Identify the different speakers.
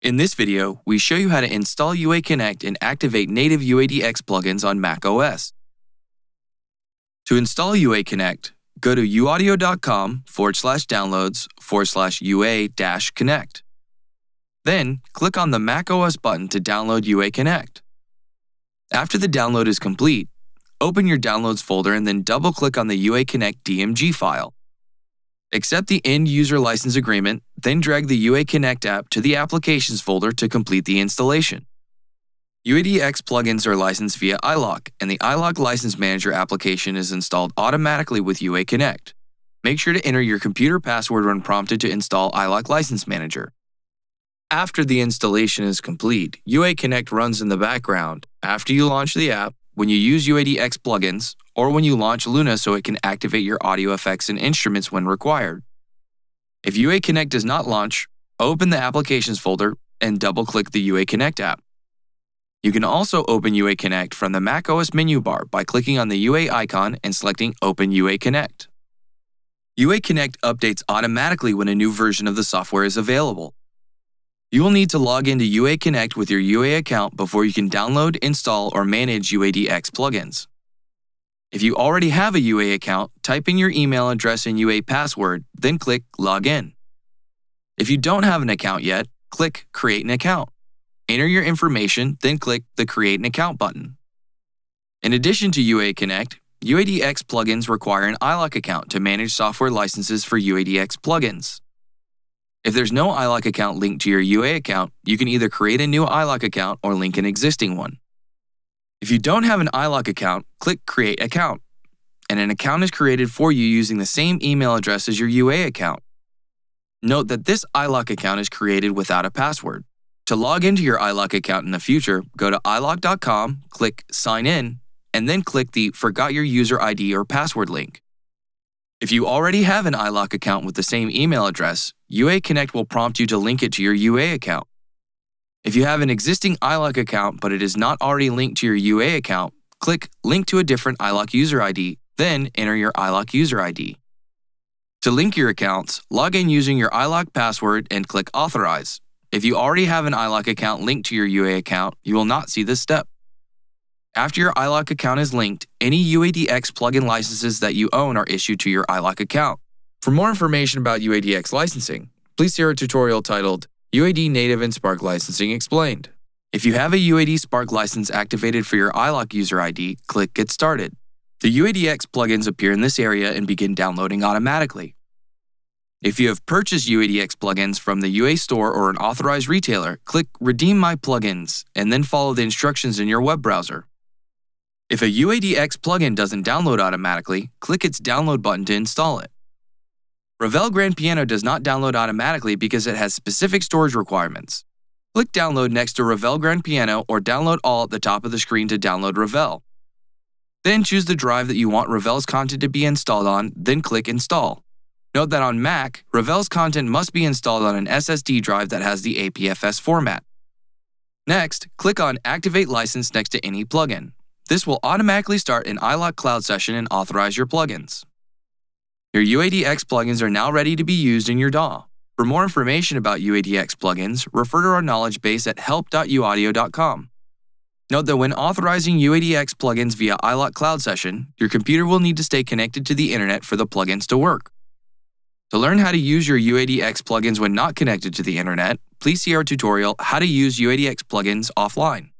Speaker 1: In this video, we show you how to install UA Connect and activate native UADX plugins on Mac OS. To install UA Connect, go to uaudio.com forward slash downloads forward slash UA dash Connect. Then, click on the Mac OS button to download UA Connect. After the download is complete, open your Downloads folder and then double-click on the UA Connect DMG file. Accept the End User License Agreement, then drag the UA Connect app to the Applications folder to complete the installation. UADX plugins are licensed via iLok, and the iLok License Manager application is installed automatically with UA Connect. Make sure to enter your computer password when prompted to install iLok License Manager. After the installation is complete, UA Connect runs in the background. After you launch the app, when you use UADX plugins, or when you launch Luna so it can activate your audio effects and instruments when required. If UA Connect does not launch, open the Applications folder and double-click the UA Connect app. You can also open UA Connect from the macOS menu bar by clicking on the UA icon and selecting Open UA Connect. UA Connect updates automatically when a new version of the software is available. You will need to log into UA Connect with your UA account before you can download, install, or manage UADX plugins. If you already have a UA account, type in your email address and UA password, then click Login. If you don't have an account yet, click Create an Account. Enter your information, then click the Create an Account button. In addition to UA Connect, UADX plugins require an iLok account to manage software licenses for UADX plugins. If there's no iLok account linked to your UA account, you can either create a new iLok account or link an existing one. If you don't have an iLok account, click Create Account, and an account is created for you using the same email address as your UA account. Note that this iLok account is created without a password. To log into your iLok account in the future, go to ilok.com, click Sign In, and then click the Forgot Your User ID or Password link. If you already have an iLok account with the same email address, UA Connect will prompt you to link it to your UA account. If you have an existing iLok account but it is not already linked to your UA account, click Link to a different iLok user ID, then enter your iLok user ID. To link your accounts, log in using your iLok password and click Authorize. If you already have an iLok account linked to your UA account, you will not see this step. After your iLok account is linked, any UADX plugin licenses that you own are issued to your iLok account. For more information about UADX licensing, please see our tutorial titled UAD Native and Spark Licensing Explained. If you have a UAD Spark license activated for your iLok user ID, click Get Started. The UADX plugins appear in this area and begin downloading automatically. If you have purchased UADX plugins from the UA store or an authorized retailer, click Redeem My Plugins and then follow the instructions in your web browser. If a UADX plugin doesn't download automatically, click its download button to install it. Ravel Grand Piano does not download automatically because it has specific storage requirements. Click Download next to Ravel Grand Piano or Download All at the top of the screen to download Ravel. Then choose the drive that you want Ravel's content to be installed on, then click Install. Note that on Mac, Ravel's content must be installed on an SSD drive that has the APFS format. Next, click on Activate License next to any plugin. This will automatically start an iLok Cloud session and authorize your plugins. Your UADX plugins are now ready to be used in your DAW. For more information about UADX plugins, refer to our knowledge base at help.uaudio.com. Note that when authorizing UADX plugins via iLok Cloud Session, your computer will need to stay connected to the internet for the plugins to work. To learn how to use your UADX plugins when not connected to the internet, please see our tutorial How to Use UADX Plugins Offline.